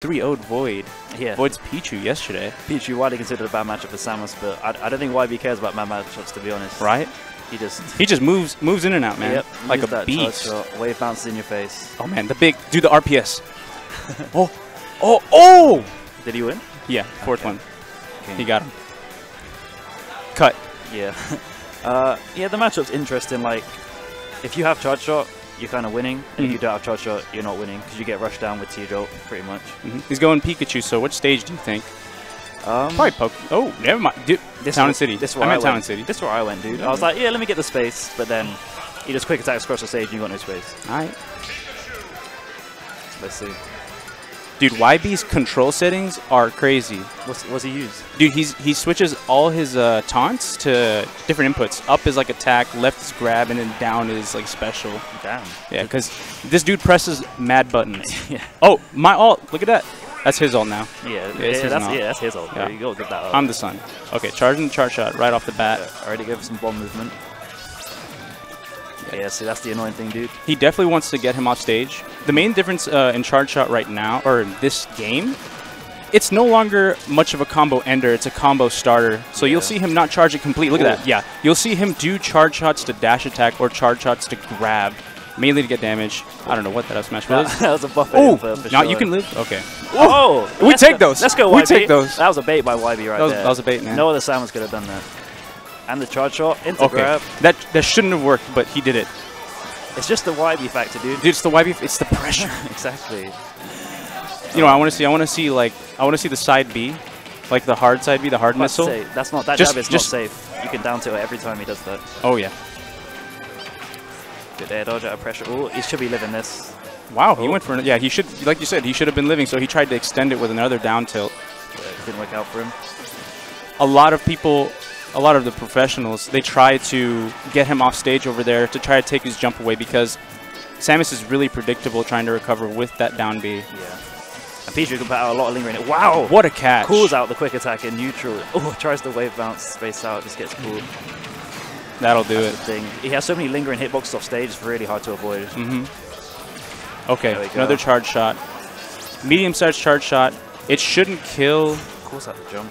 3 0'd Void. Yeah. Void's Pichu yesterday. Pichu widely considered a bad matchup for Samus, but I, I don't think YB cares about bad matchups, to be honest. Right? He just... He just moves moves in and out, man. Yep, like a that beast. shot, Wave bounces in your face. Oh man, the big do the RPS. oh, oh, oh! Did he win? Yeah, fourth Okay. one. Okay. He got him. Cut. Yeah. uh, yeah, the matchup's interesting. Like, if you have charge shot, you're kind of winning. And if Mhm. you don't have charge shot, you're not winning because you get rushed down with T-Jolt, pretty much. Mhm. He's going Pikachu. So which stage do you think? Um, Probably Poke. Oh, never mind. Dude, this Town and City. This is I where I, meant Town went. and City. This is where I went, dude. I was like, yeah, let me get the space, but then he just quick attacks across the stage and you got no space. All right. Let's see. Dude, YB's control settings are crazy. What's what's he use? Dude, he's he switches all his uh, taunts to different inputs. Up is like attack, left is grab, and then down is like special. Damn. Yeah, because this dude presses mad buttons. yeah. Oh, my alt. Look at that. That's his alt now. Yeah, Yeah, his that's, knob. yeah, that's his ult. Yeah. Yeah. You gotta give that up. I'm the sun. Okay, charging the charge shot right off the bat. Yeah, already gave some bomb movement. Yeah, see, that's the annoying thing, dude. He definitely wants to get him off stage. The main difference uh, in charge shot right now, or in this game, it's no longer much of a combo ender. It's a combo starter. So you'll see him not charge it complete. Look Ooh. at that. Yeah, you'll see him do charge shots to dash attack or charge shots to grab, mainly to get damage. I don't know what that up smash was. that was a buffet. Oh, now sure. you can live. Okay. Oh, We take those. Let's go, We take those. That was a bait by YB right That was- there. that was a bait, man. No other Samus could have done that. And the charge shot into Okay. grab. That that shouldn't have worked, but he did it. It's just the YB factor, dude. Dude, it's the YB. It's the pressure. exactly. you know, I want to see. I want to see like I want to see the side B, like the hard side B, the hard missile. say, that's not that Just- jab is just- not safe. You can down tilt it every time he does that. Oh yeah. Good air dodge out of pressure. Oh, he should be living this. Wow, he Oh. went for an, yeah. He should, like you said, he should have been living. So he tried to extend it with another down tilt. It didn't work out for him. A lot of people, a lot of the professionals, they try to get him off stage over there to try to take his jump away because Samus is really predictable trying to recover with that down B. Yeah. And Pichu can put out a lot of lingering. Wow. What a catch! Calls out the quick attack in neutral. Oh, tries the wave bounce, space out, just gets pulled. That'll do That's it. thing. He has so many lingering hitboxes off stage, it's really hard to avoid. Mm -hmm. Okay, another charge shot. Medium-sized charge shot. It shouldn't kill. Of course, that jump.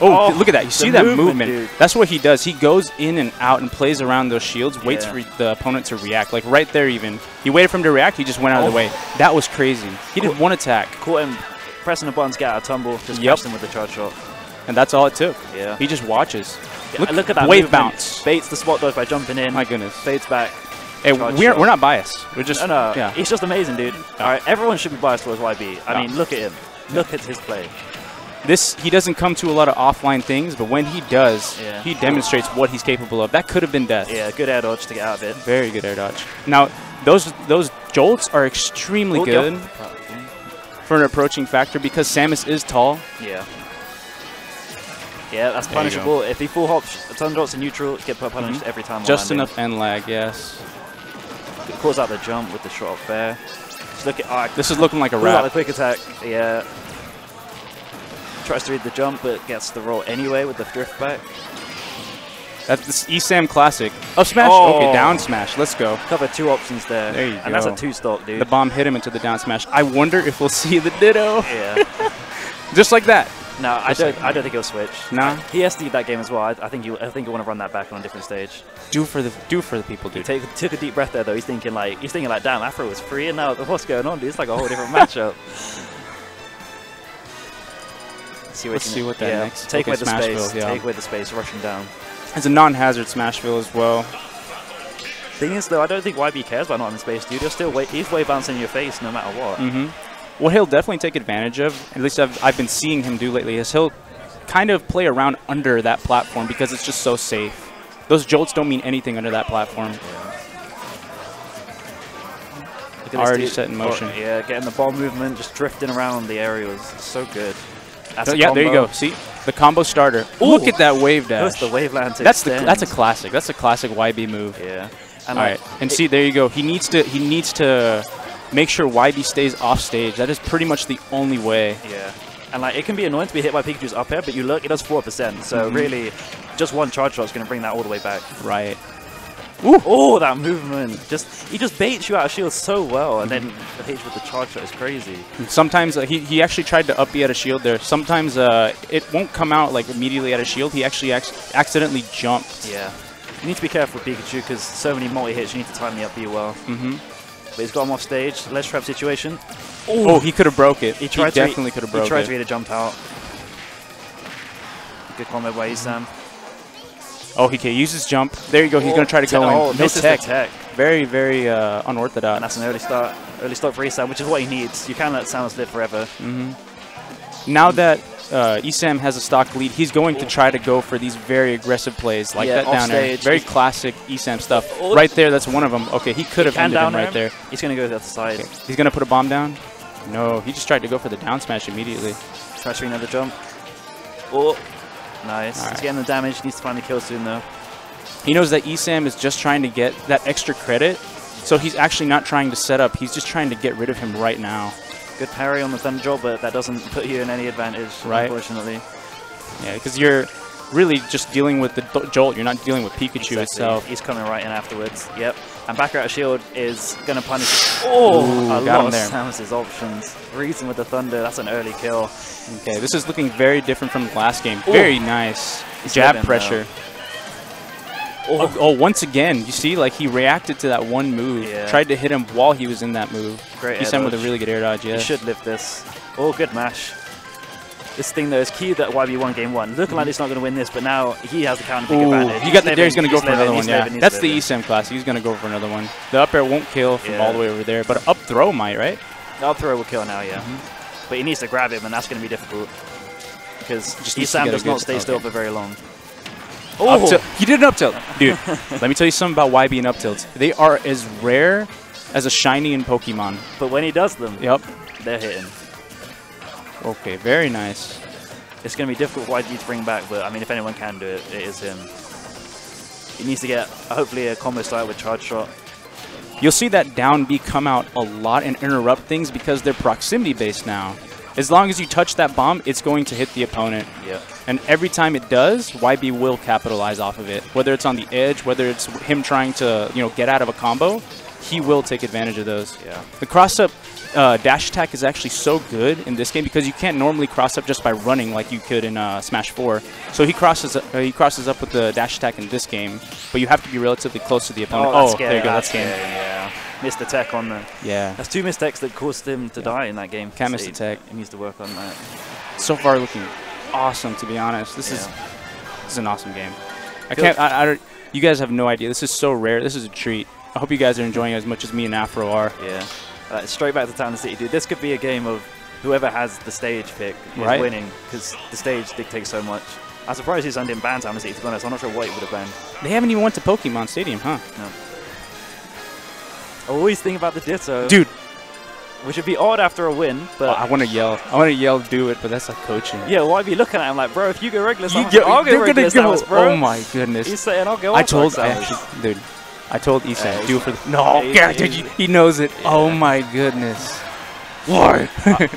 Oh, Oh, look at that. You see that movement, movement? That's what he does. He goes in and out and plays around those shields, waits Yeah. for the opponent to react. Like right there, even. He waited for him to react, he just went out of the Oh. way. That was crazy. He did one attack, Caught him pressing the buttons, get out of tumble, just Yep. him with the charge shot. and that's all it took. Yeah. He just watches. Yeah, Look, look at that wave movement. bounce. Baits the spot dodge by jumping in. My goodness. Fades back. Hey, we're, shot. we're not biased. We're just, No, no, yeah. he's just amazing, dude. All right, everyone should be biased towards YB. I mean, look at him. Look at his play. This, he doesn't come to a lot of offline things, but when he does, Yeah. he demonstrates what he's capable of. That could have been death. Yeah, good air dodge to get out of it. Very good air dodge. Now, those those jolts are extremely Oh, good yep. for an approaching factor because Samus is tall. Yeah. Yeah, that's There punishable. If he full hops, ton drops in neutral, get punished every time. Mm-hmm. Just enough end lag, yes. Calls out the jump with the shot up there. Just look at ah, This is looking like a calls out the wrap. quick attack. Yeah. Tries to read the jump, but gets the roll anyway with the drift back. That's this ESAM classic. Up smash? Oh. Okay, down smash. Let's go. Cover two options there. There you and that's a two stock, dude. The bomb hit him into the down smash. I wonder if we'll see the ditto. yeah. Just like that. No, I Just don't. like- I don't think he'll switch. Nah. He SD'd that game as well. I, I think you. I think you want to run that back on a different stage. Do for the do for the people, dude. Take, took a deep breath there though. He's thinking like he's thinking like, damn, Afro was free, and now what's going on, dude? It's like a whole different matchup. See Let's see what that yeah, next- Take okay, away the Smashville, space. yeah. Take away the space. Rushing down. It's a non-hazard Smashville as well. Thing is though, I don't think YB cares about not in space, dude. He'll still wait. He's way bouncing in your face no matter what. Mm -hmm. What he'll definitely take advantage of, at least I've, I've been seeing him do lately, is he'll kind of play around under that platform because it's just so safe. Those jolts don't mean anything under that platform. This Already set in motion. Oh, yeah, getting the ball movement, just drifting around the area was so good. That's So, yeah, there you go. See the combo starter. Ooh. Look at that wave That's dash. the waveland. to That's the that's a classic. That's a classic YB move. yeah. All And like, right, and it- see there you go. He needs to he needs to make sure YB stays off stage. That is pretty much the only way. Yeah. And like it can be annoying to be hit by Pikachu's up air, but you look, it does four percent. So Mhm. really, just one charge shot is going to bring that all the way back. Right. Ooh. Oh, that movement! Just he just baits you out of shield so well, and then the hits with the charge shot is crazy. Sometimes uh, he, he actually tried to up B at a shield there. Sometimes uh, it won't come out like immediately at a shield. He actually ac accidentally jumped. Yeah. You need to be careful with Pikachu because so many multi hits. You need to time the up B well. hmm But he's got him off stage. Ledge trap situation. Oh, he could have broke it. He tried to definitely could have broke it. He tried it. to get a jump out. Good combo by Esam. Oh, he can use his jump. There you go. He's going to try to go oh, in. Misses tech. tech. Very, very uh, unorthodox. And that's an early start. Early start for Esam, which is what he needs. You can't let Samus live forever. hmm Now that uh, Esam has a stock lead, he's going to try to go for these very aggressive plays like Yeah, that down there. stage. Very classic Esam stuff. Oh. Right there, that's one of them. Okay, he could have Can ended him right him. there. He's going to go to the other side. Okay. He's going to put a bomb down? No, he just tried to go for the down smash immediately. Tries for another jump. Oh, nice. Alright. He's getting the damage. He needs to find the kill soon, though. He knows that Esam is just trying to get that extra credit, so he's actually not trying to set up. He's just trying to get rid of him right now. Good parry on the Thunder Jolt, but that doesn't put you in any advantage, Right. unfortunately. Yeah, because you're really just dealing with the Jolt. You're not dealing with Pikachu Exactly. itself. He's coming right in afterwards. Yep. And back out of shield is going to punish. Oh, Ooh, a got lot him of there. Samus's options. Reason with the Thunder. That's an early kill. Okay, this is looking very different from the last game. Ooh. Very nice. He's Jab pressure. Oh, oh, once again, you see, like he reacted to that one move. Yeah. Tried to hit him while he was in that move. Great He sent with a really good air dodge, yeah. He should live this. Oh, good mash. This thing though is key that YB won game one. Looking like he's not going to win this, but now he has the counter big Ooh, advantage. he got the living, dare. He's going to go for another one. Yeah, that's the. ESAM class. He's going to go for another one. The up air won't kill from Yeah. all the way over there, but up throw might, right? Up throw will kill now, yeah. Mm-hmm. But he needs to grab him, and that's going to be difficult. Because Just needs to Esam does not stay still for very long. Oh. He did an up tilt. Dude, let me tell you something about YB and up tilts. They are as rare as a shiny in Pokemon. but when he does them, Yep. they're hitting. Okay, very nice. It's going to be difficult for YB to bring back, but I mean, if anyone can do it, it is him. He needs to get, hopefully, a combo start with Charge Shot. You'll see that down B come out a lot and interrupt things because they're proximity based now. As long as you touch that bomb, it's going to hit the opponent. Yeah. And every time it does, YB will capitalize off of it. Whether it's on the edge, whether it's him trying to, you know, get out of a combo, he will take advantage of those. Yeah. The cross up uh, dash attack is actually so good in this game because you can't normally cross up just by running like you could in uh, Smash 4. So he crosses uh, he crosses up with the dash attack in this game, but you have to be relatively close to the opponent. that's Oh, scary, there you go. That's That's game. scary, yeah. Missed the tech on the. Yeah. That's two mistakes that caused him to die in that game. Can't miss So the tech. He needs to work on that. So far, looking awesome. To be honest, this is this is an awesome game. I Feel- can't. I, I don't. You guys have no idea. This is so rare. This is a treat. I hope you guys are enjoying it as much as me and Afro are. Yeah. Uh, straight back to Town and City, dude. This could be a game of whoever has the stage pick is Right. winning because the stage dictates so much. I'm surprised he's didn't ban Town and City, to be honest. I'm not sure what he would have banned. They haven't even went to Pokemon Stadium, huh? I always think about the Ditto, Dude, which would be odd after a win, but. I want to yell. I want to yell, do it, but that's like coaching. yeah, why be looking at him like, bro? If you go regular, You Samus, get- I'll go regular, go. Samus, bro. Oh my goodness. He's saying I'll go. I told, I actually, dude, I told Esam, Yeah, do it for the. No, yeah, yeah, dude, he's- he knows it. Oh my goodness. Why?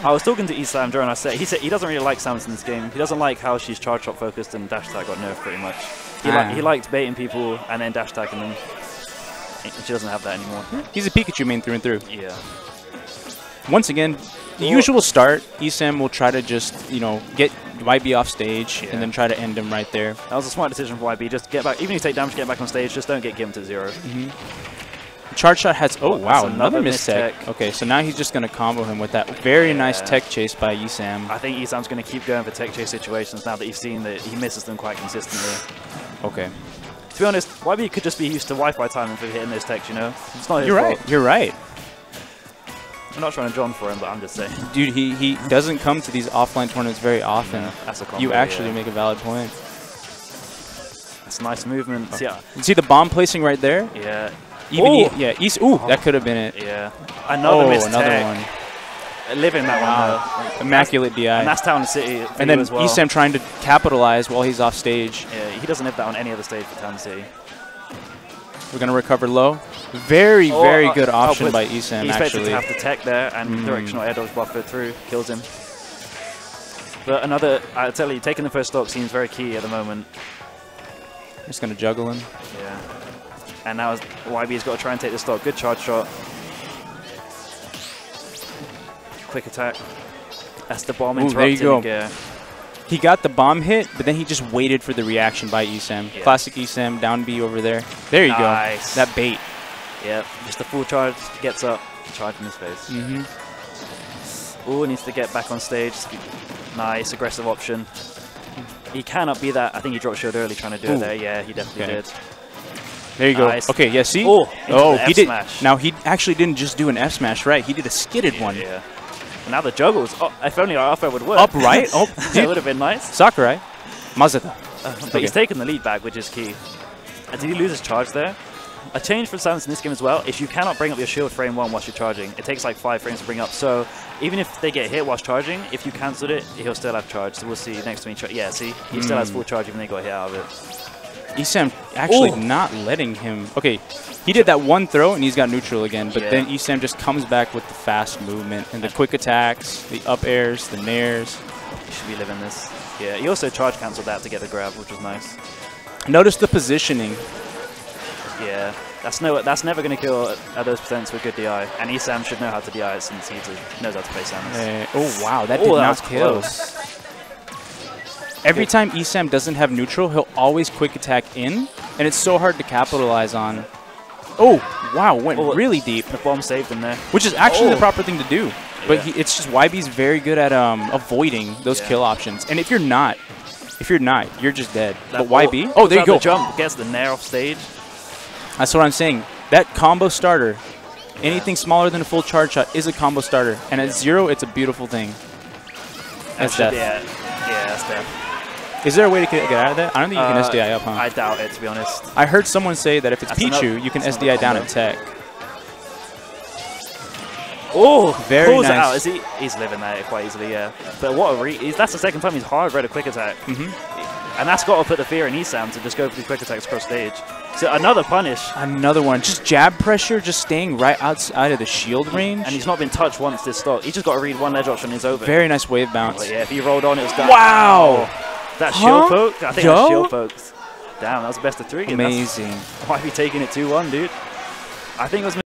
I was talking to Esam during our set. He said he doesn't really like Samus in this game. He doesn't like how she's charge shot focused and dash attack got nerfed pretty much. He, Ah. li- he likes baiting people and then dash attacking them. She doesn't have that anymore. He's a Pikachu main through and through. Yeah. Once again, the Well- usual start. Esam will try to just, you know, get YB off stage Yeah. and then try to end him right there. That was a smart decision for YB. Just get back. Even if you take damage, get back on stage. Just don't get given to zero. Mm-hmm. Charge shot has. Oh, Oh, wow, another another missed mistech. tech. Okay, so now he's just going to combo him with that very nice tech chase by Esam. I think Esam's going to keep going for tech chase situations now that he's seen that he misses them quite consistently. Okay. To be honest, YB could just be used to Wi-Fi timing for hitting those techs, you know? It's not his You're fault. right. You're right. I'm not trying to John for him, but I'm just saying. Dude, he, he doesn't come to these offline tournaments very often. Yeah, that's a combo, you actually yeah. make a valid point. It's nice movement. Oh. Yeah. Uh, you see the bomb placing right there? Yeah. Even Oh! e- yeah, East. Ooh, that could have been it. Yeah. Another oh, another one. Living that Wow. one though. Immaculate DI. And that's Town City. And then well. Esam trying to capitalize while he's off stage. Yeah, he doesn't live that on any other stage for Town City. We're gonna recover low. Very, Oh, very uh, good uh, option by expected actually. to have the tech there, and Mm. directional air dodge buffer through kills him. But another, I tell you, taking the first stock seems very key at the moment. Just gonna juggle him. Yeah. And now YB's got to try and take the stock. Good charge shot. Quick attack. That's the bomb Ooh, there you interrupting. go. He got the bomb hit, but then he just waited for the reaction by ESAM. Yeah. Classic ESAM, down B over there. There you Nice. go. That bait. Yep. Just a full charge. Gets up. Charge in his face. Mm-hmm. Ooh, needs to get back on stage. Nice, aggressive option. He cannot be that. I think he dropped shield early trying to do Ooh. it there. Yeah, he definitely Okay. did. There you go. Okay, yeah, see? Oh, oh he did. Now, he actually didn't just do an F smash, right? He did a skidded one. Yeah. Now the juggles. Oh, if only our offer would work. Up right? Oh, it would have been nice. Sakurai. Mazda. But Okay. he's taken the lead back, which is key. And did he lose his charge there? A change for Samus in this game as well is you cannot bring up your shield frame one whilst you're charging. It takes like five frames to bring up. So even if they get hit whilst charging, if you cancelled it, he'll still have charge. So we'll see next time he cha- Yeah, see? He still has Hmm. full charge even he got hit out of it. Esam actually Ooh. not letting him. Okay, he did that one throw and he's got neutral again, but Yeah. then Esam just comes back with the fast movement and the quick attacks, the up airs, the nairs. He should be living this. Yeah, he also charge cancelled that to get the grab, which was nice. Notice the positioning. Yeah, that's no, that's never going to kill at those percents with good DI. And Esam should know how to DI it since he knows how to play Samus. Uh, oh wow, that Oh, did that not kill. close. Every time Esam doesn't have neutral, he'll always quick attack in, and it's so hard to capitalize on. Oh wow, went Oh, really deep, The bomb saved him there. which is actually the Oh. proper thing to do. But Yeah. he, it's just YB's very good at um, avoiding those Yeah. kill options. And if you're not, if you're not, you're just dead. That but YB, oh there you go. the jump, gets the nair off stage. That's what I'm saying. That combo starter, anything smaller than a full charge shot is a combo starter. And at zero, it's a beautiful thing. That's That death. Yeah, yeah, that's death. Is there a way to get out of that? I don't think you can Uh, SDI up, huh? I doubt it, to be honest. I heard someone say that if it's That's Pichu, another- you can SDI down at tech. Oh, Very pulls nice. out. Is he? He's living that quite easily, yeah. But what a re he's, that's the second time he's hard read a quick attack, hmm and that's got to put the fear in Esam to just go for the quick attacks across stage. So another punish, Another one. Just jab pressure, just staying right outside of the shield range. and he's not been touched once this stock. He just got to read one ledge option and it's over. Very nice wave bounce. But yeah, if he rolled on, it was done. Wow! That Huh? shield poke? I think Yo? that's shield pokes. Damn, that was best of three. that's- Amazing. Might be taking it 2-1, dude. I think it was